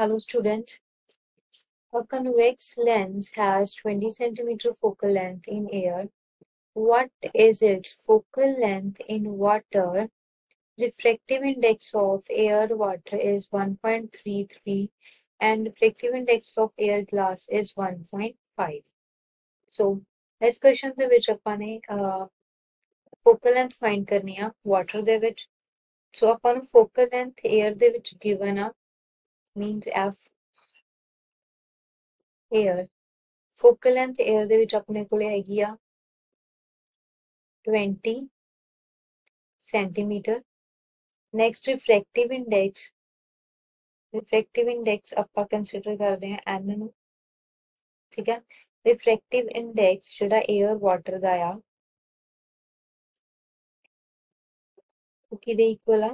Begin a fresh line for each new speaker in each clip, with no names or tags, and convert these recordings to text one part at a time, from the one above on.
Hello student. A convex lens has 20 centimeter focal length in air. What is its focal length in water? Refractive index of air water is 1.33 and refractive index of air glass is 1.5. So, this question the which upon a focal length find ਕਰਨੀ water water which. So, upon focal length air length which given ਵਿੱਚ means f air focal length air ਦੇ ਵਿੱਚ ਆਪਣੇ ਕੋਲੇ ਹੈਗੀ ਆ 20 centimetre next refractive index refractive index ਆਪਾਂ consider ਕਰਦੇ ਹਾਂ n ਨੂੰ ਠੀਕ ਹੈ ਰਿਫ੍ਰੈਕਟਿਵ ਇੰਡੈਕਸ ਜਿਹੜਾ 에ਅਰ ਵਾਟਰ ਦਾ ਆ ਉਹ ਕਿਹਦੇ ਇਕੁਅਲ ਆ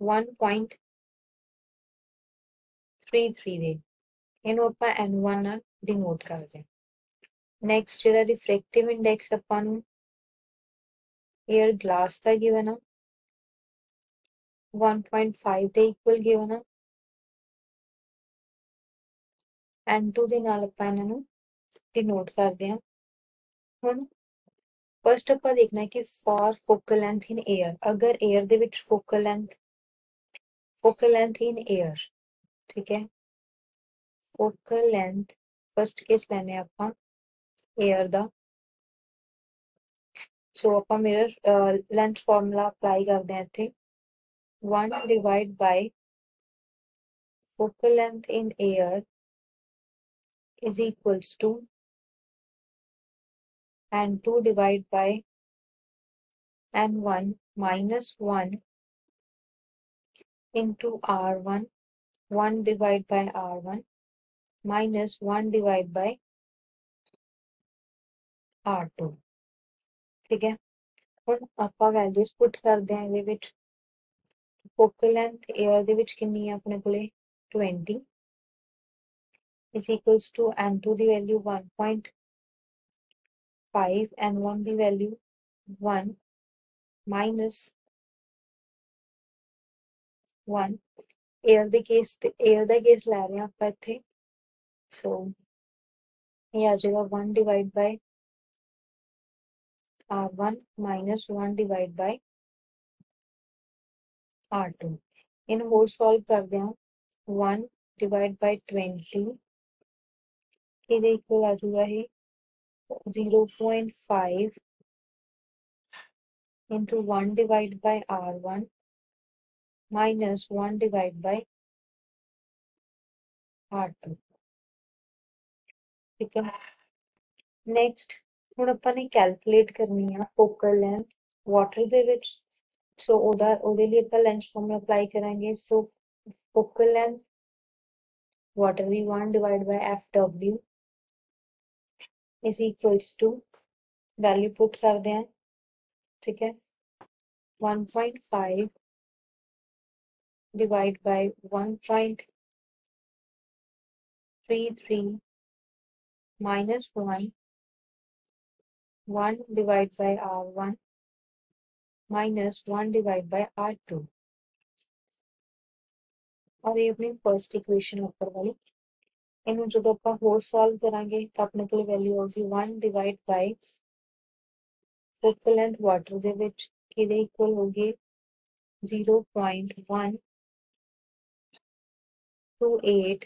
1.5 थ्री थ्री दे इन अपना एन वन न डिनोट कर दें। नैक्सट जो रिफ्रैक्टिव इंडेक्स अपन एयर ग्लास का गिवन आ वन पॉइंट फाइव के इक्वल गिवन एन टू के नाल आप इन्हों डिनोट करते हैं। हम फस्ट आप देखना कि for focal length in air अगर air focal length focal length in air ठीक है? फोकल लेंथ फ़र्स्ट केस लेने आप एयर द सो आप मेरा लेंथ फॉर्मूला अप्लाई कर दें इतने one divide by focal length in air is equals to N two divide by N one minus one into R one one 1 divided by R1 minus 1 divided R two ठीक है? और आप values put कर देंगे विच focal length air दे विच कितनी है अपने को ले 20 इज़ इक्वल्स टू n2 दी वैल्यू 1.5 n1 दी value one minus one air ਦੇ ਕੇਸ ਤੇ air ਦਾ ਕੇਸ ਲੈ ਰਹੇ ਹਾਂ ਆਪਾਂ ਇੱਥੇ ਸੋ ਇਹ ਆ ਜਾਏਗਾ 1 divide by r1 minus 1 divide by r2 ਇਹਨੂੰ ਹੋਰ ਸੋਲਵ ਕਰਦੇ ਹਾਂ 1 divide by 20 ਇਹਦੇ ਇਕੁਅਲ ਆ ਜਾਊਗਾ ਇਹ 0.5 into 1 divided by r1 minus 1 divided by r2 ਠੀਕ ਹੈ ਨੈਕਸਟ ਹੁਣ ਆਪਾਂ ਨੇ ਕੈਲਕੂਲੇਟ ਕਰਨੀ ਆ ਫੋਕਲ ਲੈਂਥ ਵਾਟਰ ਦੇ ਵਿੱਚ ਸੋ ਉਹਦਾ ਉਹਦੇ ਲਈ ਆਪਾਂ ਲੈਂਥ ਫਾਰਮੂਲਾ ਅਪਲਾਈ ਕਰਾਂਗੇ ਸੋ focal length water the 1 divided by fw is equals to value put ਕਰਦੇ ਹਾਂ ਠੀਕ ਹੈ 1.5 divide by 1.33 minus 1 1 divided by r1 minus 1 divided by r2 ਔਰ ਇਹ ਆਪਣੀ ਫਰਸਟ ਇਕੁਏਸ਼ਨ ਉੱਪਰ ਵਾਲੀ ਇਹਨੂੰ ਜਦੋਂ ਆਪਾਂ ਹੋਰ ਸੋਲਵ ਕਰਾਂਗੇ ਤਾਂ ਆਪਣੇ ਕੋਲ ਵੈਲਿਊ ਆਊਗੀ 1 divide by focal length water ਦੇ ਵਿੱਚ ਕਿਹਦੇ ਇਕੁਅਲ ਹੋਗੇ 0.1 28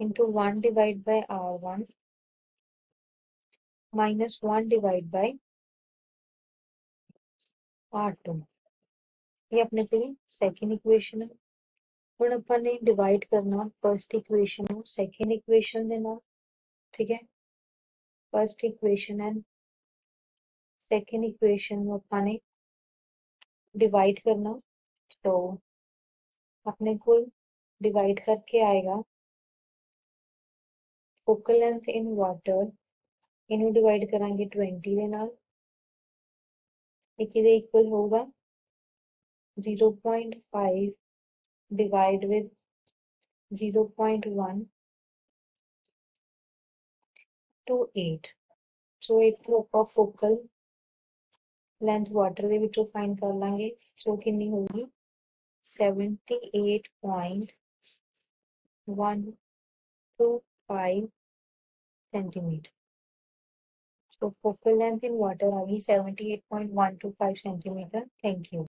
into 1 divided by R1 minus 1 divided by R2 ये अपने के लिए सेकेंड इक्वेशन है। हम अपन ने डिवाइड करना फ़र्स्ट इक्वेशन सेकेंड इक्वेशन देना, ठीक है? First equation and second equation अपने डिवाइड करना। तो अपने को डिवाइड करके आएगा। फोकल लेंथ इन वाटर इन डिवाइड करा ट्वेंटी इक्वल होगा। Zero point five divide with zero point one two eight so इतों आप फोकल लेंथ वाटर के कर लेंगे। सो कि होगी? Seventy eight point one to five centimeter. So focal length in water are 78.125 centimeter. Thank you.